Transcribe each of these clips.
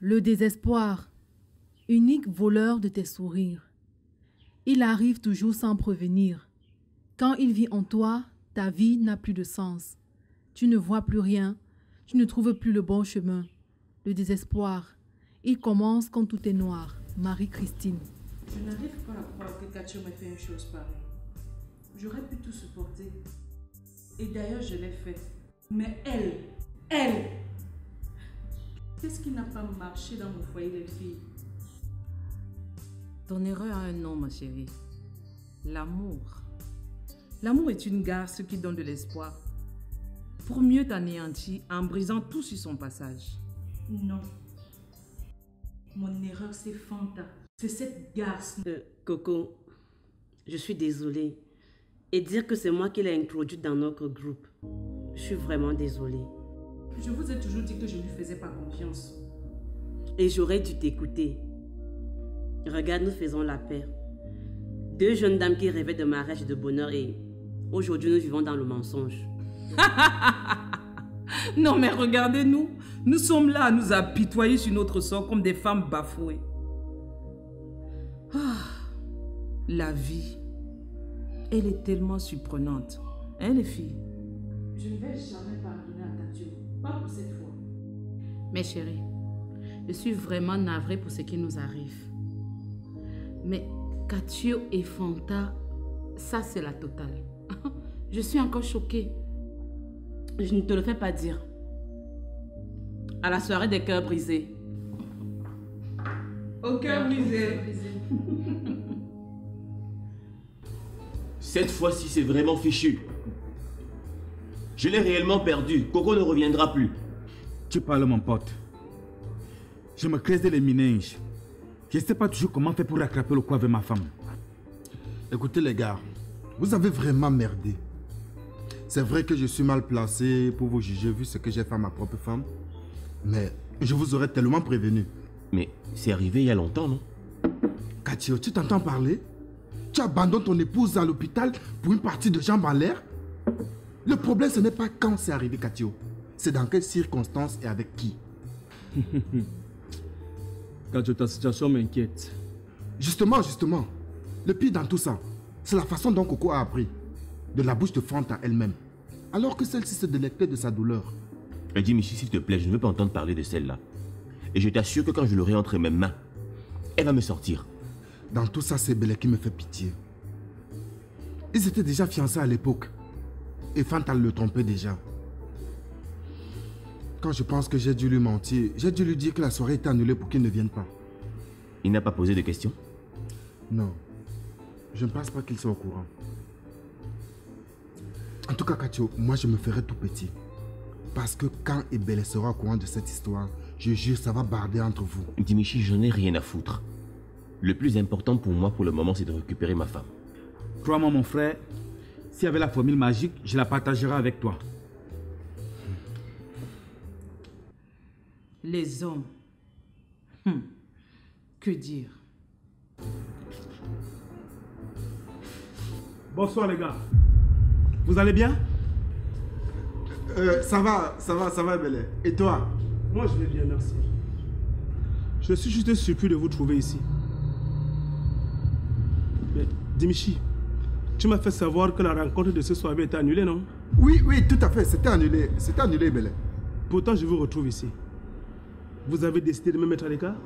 Le désespoir, unique voleur de tes sourires. Il arrive toujours sans prévenir. Quand il vit en toi, ta vie n'a plus de sens. Tu ne vois plus rien, tu ne trouves plus le bon chemin. Le désespoir, il commence quand tout est noir. Marie-Christine. Je n'arrive pas à croire que Katio m'ait fait une chose pareille. J'aurais pu tout supporter. Et d'ailleurs, je l'ai fait. Mais elle, elle, qu'est-ce qui n'a pas marché dans mon foyer de filles? Ton erreur a un nom, ma chérie. L'amour. L'amour est une garce qui donne de l'espoir pour mieux t'anéantir en brisant tout sur son passage. Non. Mon erreur, c'est Fanta. C'est cette garce. Euh, Coco, je suis désolée. Et dire que c'est moi qui l'ai introduite dans notre groupe. Je suis vraiment désolée. Je vous ai toujours dit que je ne lui faisais pas confiance. Et j'aurais dû t'écouter. Regarde, nous faisons la paix. Deux jeunes dames qui rêvaient de mariage et de bonheur et aujourd'hui nous vivons dans le mensonge. non mais regardez-nous. Nous sommes là à nous apitoyer sur notre sort comme des femmes bafouées. Ah, la vie, elle est tellement surprenante. Hein les filles? Je ne vais jamais. Pas pour cette fois. Mes chéris, je suis vraiment navrée pour ce qui nous arrive. Mais Katio et Fanta, ça c'est la totale. Je suis encore choquée. Je ne te le fais pas dire. À la soirée des cœurs brisés. Au cœur brisé. Cette fois-ci, c'est vraiment fichu. Je l'ai réellement perdu. Coco ne reviendra plus. Tu parles, mon pote. Je me creusais les méninges. Je ne sais pas toujours comment faire pour rattraper le coup avec ma femme. Écoutez, les gars, vous avez vraiment merdé. C'est vrai que je suis mal placé pour vous juger vu ce que j'ai fait à ma propre femme. Mais je vous aurais tellement prévenu. Mais c'est arrivé il y a longtemps, non? Katio, tu t'entends parler? Tu abandonnes ton épouse à l'hôpital pour une partie de jambes en l'air Le problème, ce n'est pas quand c'est arrivé, Katio. C'est dans quelles circonstances et avec qui. Katio, ta situation m'inquiète. Justement, justement. Le pire dans tout ça, c'est la façon dont Coco a appris. De la bouche de Fanta elle-même. Alors que celle-ci se délectait de sa douleur. Elle dit, Michi, s'il te plaît, je ne veux pas entendre parler de celle-là. Et je t'assure que quand je l'aurai entre mes mains, elle va me sortir. Dans tout ça, c'est Belé qui me fait pitié. Ils étaient déjà fiancés à l'époque. Et Fanta le trompait déjà. Quand je pense que j'ai dû lui mentir, j'ai dû lui dire que la soirée était annulée pour qu'il ne vienne pas. Il n'a pas posé de questions? Non. Je ne pense pas qu'il soit au courant. En tout cas, Katio, moi je me ferai tout petit. Parce que quand Ebele sera au courant de cette histoire, je jure, ça va barder entre vous. Dimichi, j'en ai rien à foutre. Le plus important pour moi pour le moment, c'est de récupérer ma femme. Crois-moi, mon frère, s'il y avait la formule magique, je la partagerai avec toi. Les hommes. Hum, Que dire? Bonsoir les gars. Vous allez bien? Euh, ça va, ça va, ça va, Belé. Et toi? Moi je vais bien, merci. Je suis juste surpris de vous trouver ici. Mais Dimichi, tu m'as fait savoir que la rencontre de ce soir avait été annulée, non? Oui, oui, tout à fait. C'était annulé. C'était annulé, Belé. Pourtant, je vous retrouve ici. Vous avez décidé de me mettre à l'écart?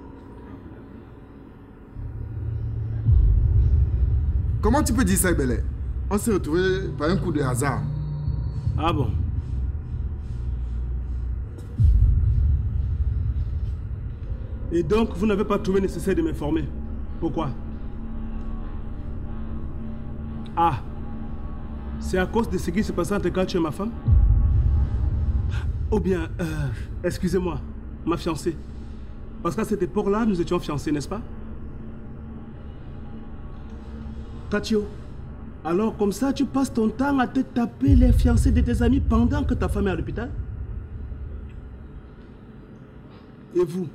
Comment tu peux dire ça, Belé On s'est retrouvés par un coup de hasard. Ah bon? Et donc, vous n'avez pas trouvé nécessaire de m'informer? Pourquoi? Ah C'est à cause de ce qui s'est passé entre es ma femme? Ou bien, euh, excusez-moi, ma fiancée. Parce qu'à cette époque-là, nous étions fiancés, n'est-ce pas? Katio, alors comme ça, tu passes ton temps à te taper les fiancés de tes amis pendant que ta femme est à l'hôpital? Et vous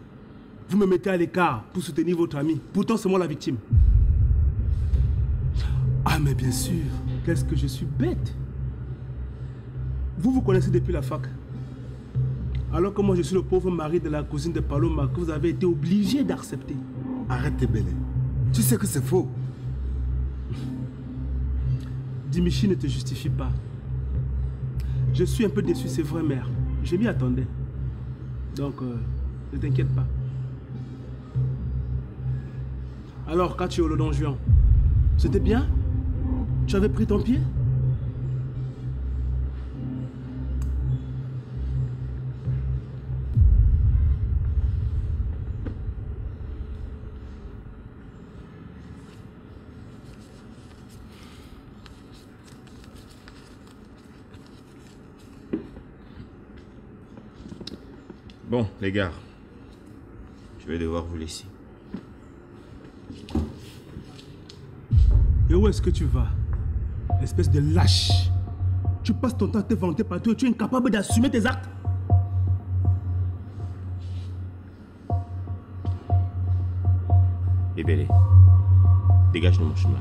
Vous me mettez à l'écart pour soutenir votre ami. Pourtant, c'est moi la victime. Ah, mais bien sûr, qu'est-ce que je suis bête Vous vous connaissez depuis la fac. Alors que moi, je suis le pauvre mari de la cousine de Paloma que vous avez été obligé d'accepter. Arrête tes bêlés. Tu sais que c'est faux. Dimichi ne te justifie pas. Je suis un peu déçu, c'est vrai, mère. Je m'y attendais. Donc, euh, ne t'inquiète pas. Alors, Katio, le don Juan, c'était bien? Tu avais pris ton pied? Bon, les gars, je vais devoir vous laisser. Et où est-ce que tu vas? Espèce de lâche. Tu passes ton temps à te vanter partout et tu es incapable d'assumer tes actes. Et Bélé, dégage de mon chemin.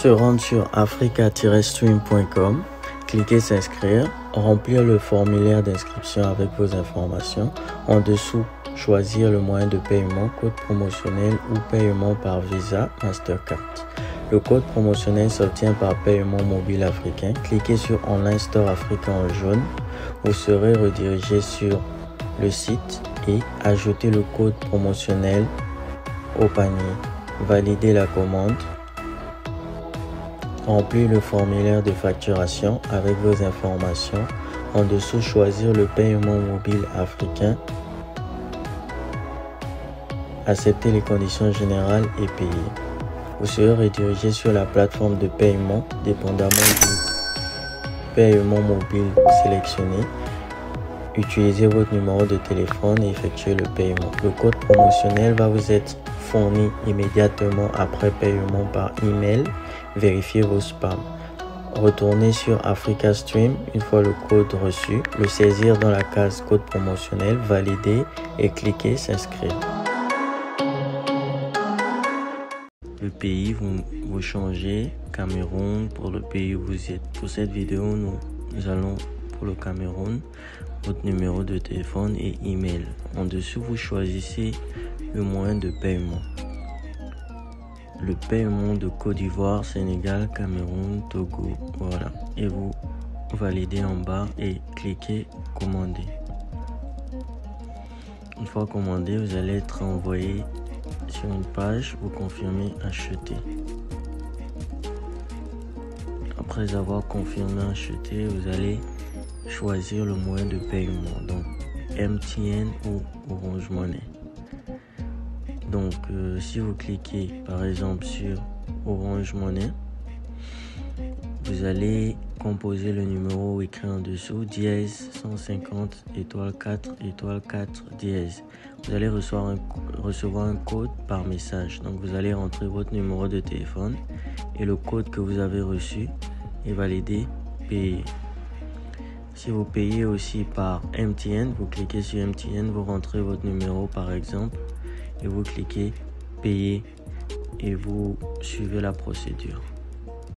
Se rendre sur africa-stream.com, cliquez s'inscrire, remplir le formulaire d'inscription avec vos informations. En dessous, choisir le moyen de paiement, code promotionnel ou paiement par Visa, Mastercard. Le code promotionnel s'obtient par paiement mobile africain. Cliquez sur Online Store Africain en jaune. Vous serez redirigé sur le site et ajoutez le code promotionnel au panier. Validez la commande. Remplir le formulaire de facturation avec vos informations. En dessous, choisir le paiement mobile africain. Accepter les conditions générales et payer. Vous serez redirigé sur la plateforme de paiement dépendamment du paiement mobile sélectionné. Utilisez votre numéro de téléphone et effectuez le paiement. Le code promotionnel va vous être fourni immédiatement après paiement par email. Vérifiez vos spams. Retournez sur Africa Stream une fois le code reçu, le saisir dans la case code promotionnel, valider et cliquez s'inscrire. Le pays, vous, changez Cameroun pour le pays où vous êtes. Pour cette vidéo, nous, nous allons pour le Cameroun, votre numéro de téléphone et email. En dessous, vous choisissez le moyen de paiement. Le paiement de Côte d'Ivoire, Sénégal, Cameroun, Togo. Voilà. Et vous validez en bas et cliquez commander. Une fois commandé, vous allez être envoyé sur une page, vous confirmez acheter. Après avoir confirmé acheter, vous allez choisir le moyen de paiement, donc MTN ou Orange Money. Donc, euh, si vous cliquez par exemple sur Orange Money, vous allez composer le numéro écrit en dessous, dièse 150 étoile 4 étoile 4 dièse. Vous allez recevoir un, code par message. Donc, vous allez rentrer votre numéro de téléphone et le code que vous avez reçu et valider payer. Si vous payez aussi par MTN, vous cliquez sur MTN, vous rentrez votre numéro par exemple et vous cliquez payer et vous suivez la procédure.